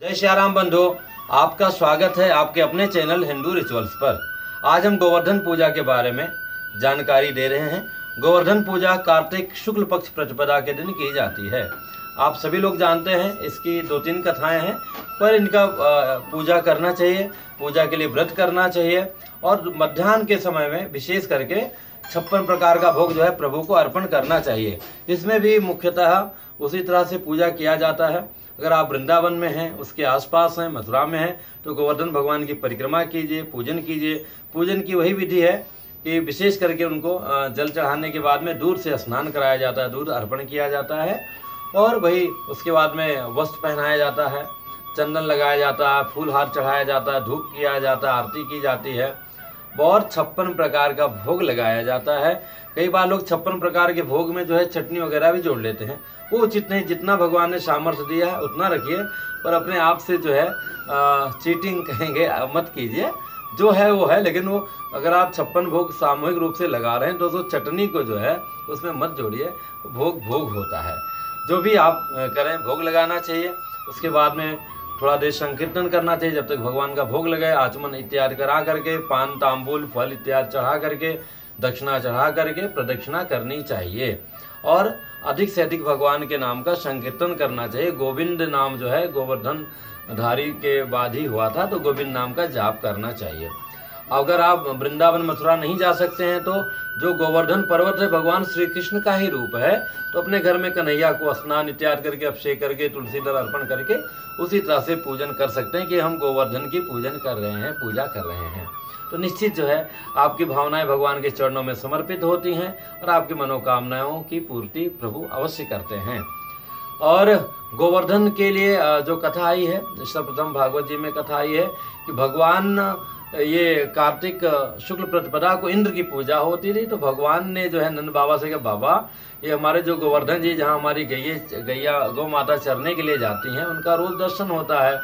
जय श्याराम बंधु, आपका स्वागत है आपके अपने चैनल हिंदू रिचुअल्स पर। आज हम गोवर्धन पूजा के बारे में जानकारी दे रहे हैं। गोवर्धन पूजा कार्तिक शुक्ल पक्ष प्रतिपदा के दिन की जाती है। आप सभी लोग जानते हैं, इसकी दो तीन कथाएँ हैं, पर इनका पूजा करना चाहिए, पूजा के लिए व्रत करना चाहिए, और मध्यान्ह के समय में विशेष करके छप्पन प्रकार का भोग जो है प्रभु को अर्पण करना चाहिए। इसमें भी मुख्यतः उसी तरह से पूजा किया जाता है। अगर आप वृंदावन में हैं, उसके आसपास हैं, मथुरा में हैं तो गोवर्धन भगवान की परिक्रमा कीजिए, पूजन कीजिए। पूजन की वही विधि है कि विशेष करके उनको जल चढ़ाने के बाद में दूर से स्नान कराया जाता है दूध अर्पण किया जाता है। और वही उसके बाद में वस्त्र पहनाया जाता है, चंदन लगाया जाता है फूल हार चढ़ाया जाता है, धूप किया जाता है, आरती की जाती है। और छप्पन प्रकार का भोग लगाया जाता है। कई बार लोग छप्पन प्रकार के भोग में जो है चटनी वगैरह भी जोड़ लेते हैं। वो उचित नहीं, जितना भगवान ने सामर्थ्य दिया है, उतना रखिए, पर अपने आप से जो है चीटिंग कहेंगे मत कीजिए। जो है वो है, लेकिन वो अगर आप छप्पन भोग सामूहिक रूप से लगा रहे हैं तो तो चटनी को जो है, उसमें मत जोड़िए, भोग भोग होता है। जो भी आप करें, भोग लगाना चाहिए। उसके बाद में थोड़ा देर संकीर्तन करना चाहिए, जब तक भगवान का भोग लगाए, आचमन इत्यादि करा करके, पान, तांबुल, फल इत्यादि चढ़ा करके, दक्षिणा चढ़ा करके प्रदक्षिणा करनी चाहिए। और अधिक से अधिक भगवान के नाम का संकीर्तन करना चाहिए। गोविंद नाम जो है, गोवर्धन धारी के बाद ही हुआ था तो गोविंद नाम का जाप करना चाहिए। अगर आप वृंदावन मथुरा नहीं जा सकते हैं तो जो गोवर्धन पर्वत है, भगवान श्री कृष्ण का ही रूप है। तो अपने घर में कन्हैया को स्नान इत्यादि करके, अभिषेक करके, तुलसी दल अर्पण करके, उसी तरह से पूजन कर सकते हैं कि हम गोवर्धन की पूजन कर रहे हैं, पूजा कर रहे हैं। तो निश्चित जो है, आपकी भावनाएँ भगवान के चरणों में समर्पित होती हैं और आपकी मनोकामनाओं की पूर्ति प्रभु अवश्य करते हैं। और गोवर्धन के लिए जो कथा आई है, सर्वप्रथम भागवत जी में कथा आई है कि भगवान ये कार्तिक शुक्ल प्रतिपदा को इंद्र की पूजा होती थी तो भगवान ने जो है नंद बाबा से कहा, बाबा, ये हमारे जो गोवर्धन जी, जहाँ हमारी गैये, गैया, गौ माता चरने के लिए जाती हैं, उनका रोज दर्शन होता है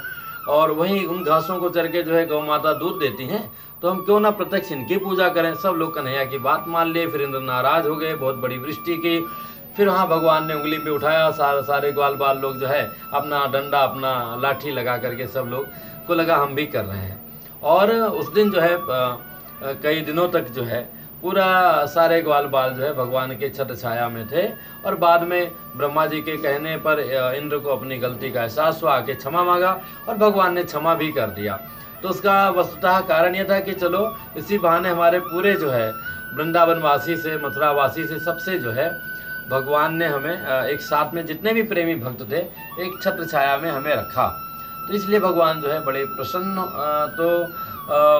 और वहीं उन घासों को चर के जो है गौ माता दूध देती हैं तो हम क्यों ना प्रत्यक्ष इनकी पूजा करें? सब लोग कन्हैया की बात मान लिए, फिर इंद्र नाराज़ हो गए, बहुत बड़ी वृष्टि की। फिर वहाँ भगवान ने उंगली पे उठाया सारे सारे ग्वाल बाल लोग जो है, अपना डंडा, अपना लाठी लगा करके सब लोग को लगा, हम भी कर रहे हैं। और उस दिन जो है कई दिनों तक जो है, पूरा सारे ग्वाल बाल जो है, भगवान के छत्र छाया में थे। और बाद में ब्रह्मा जी के कहने पर इंद्र को अपनी गलती का एहसास हुआ, आके क्षमा मांगा और भगवान ने क्षमा भी कर दिया। तो उसका वस्तुतः कारण यह था कि चलो, इसी बहाने हमारे पूरे जो है वृंदावन वासी से मथुरा वासी से सबसे जो है, भगवान ने हमें एक साथ में जितने भी प्रेमी भक्त थे, एक छत्र छाया में हमें रखा। तो इसलिए भगवान जो है बड़े प्रसन्न तो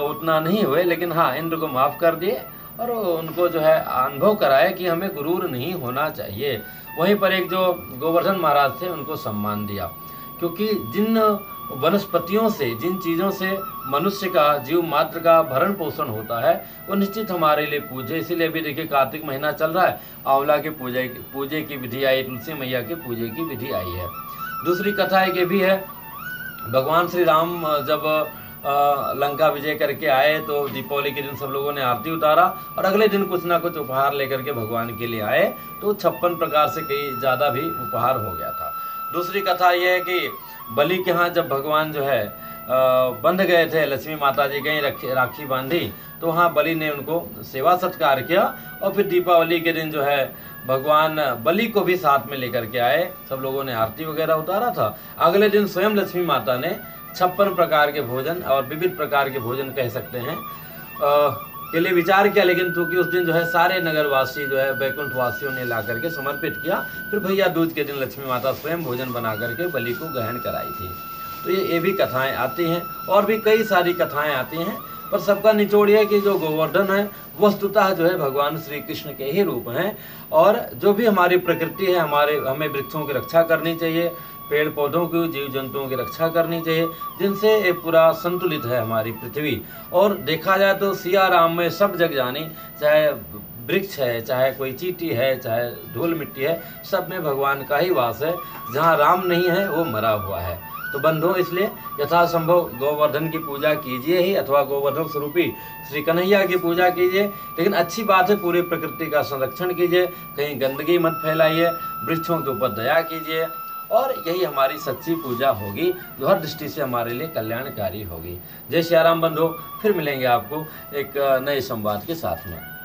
उतना नहीं हुए, लेकिन हाँ इंद्र को माफ़ कर दिए और उनको जो है अनुभव कराया कि हमें गुरूर नहीं होना चाहिए। वहीं पर एक जो गोवर्धन महाराज थे, उनको सम्मान दिया। क्योंकि जिन वनस्पतियों से, जिन चीज़ों से मनुष्य का, जीव मात्र का भरण पोषण होता है, वो निश्चित हमारे लिए पूजे इसीलिए भी देखिए कार्तिक महीना चल रहा है, आंवला के पूजे पूजे की विधि आई, तुलसी मैया के पूजे की विधि आई है। दूसरी कथा एक ये भी है भगवान श्री राम जब लंका विजय करके आए तो दीपावली के दिन सब लोगों ने आरती उतारा और अगले दिन कुछ ना कुछ उपहार लेकर के भगवान के लिए आए तो छप्पन प्रकार से कई ज़्यादा भी उपहार हो गया था। दूसरी कथा यह है कि बलि के यहाँ जब भगवान जो है बंध गए थे लक्ष्मी माता जी गई रखी बांधी तो वहाँ बलि ने उनको सेवा सत्कार किया और फिर दीपावली के दिन जो है भगवान बलि को भी साथ में लेकर के आए। सब लोगों ने आरती वगैरह उतारा था। अगले दिन स्वयं लक्ष्मी माता ने छप्पन प्रकार के भोजन और विविध प्रकार के भोजन कह सकते हैं। अ, के लिए विचार किया लेकिन चूँकि उस दिन जो है सारे नगरवासी जो है बैकुंठ वासियों ने ला करके समर्पित किया। फिर भैया दूज के दिन लक्ष्मी माता स्वयं भोजन बना करके बलि को ग्रहण कराई थी। तो ये ये भी कथाएँ आती हैं, और भी कई सारी कथाएँ आती हैं, पर सबका निचोड़ ये है कि जो गोवर्धन है, वस्तुतः जो है भगवान श्री कृष्ण के ही रूप हैं, और जो भी हमारी प्रकृति है, हमारे, हमें वृक्षों की रक्षा करनी चाहिए पेड़ पौधों की जीव जंतुओं की रक्षा करनी चाहिए, जिनसे ये पूरा संतुलित है हमारी पृथ्वी। और देखा जाए तो सिया राम में सब जग जानी, चाहे वृक्ष है, चाहे कोई चीटी है, चाहे धूल मिट्टी है, सब में भगवान का ही वास है, जहाँ राम नहीं है, वो मरा हुआ है। तो बंधु इसलिए यथासंभव गोवर्धन की पूजा कीजिए ही, अथवा गोवर्धन स्वरूपी श्री कन्हैया की पूजा कीजिए। लेकिन अच्छी बात है, पूरी प्रकृति का संरक्षण कीजिए, कहीं गंदगी मत फैलाइए, वृक्षों के ऊपर दया कीजिए, और यही हमारी सच्ची पूजा होगी, जो हर दृष्टि से हमारे लिए कल्याणकारी होगी। जय श्याराम बंधु, फिर मिलेंगे आपको एक नए संवाद के साथ में।